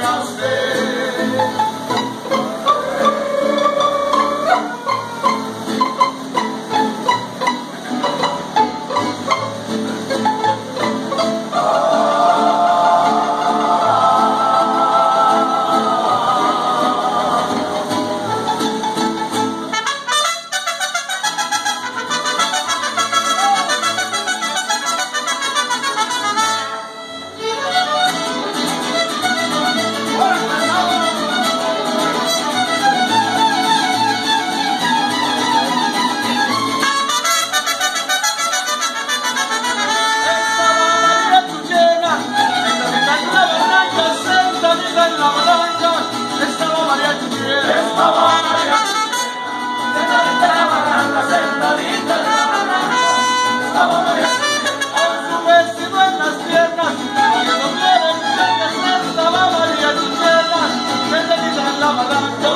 I'll stay. Ramadan.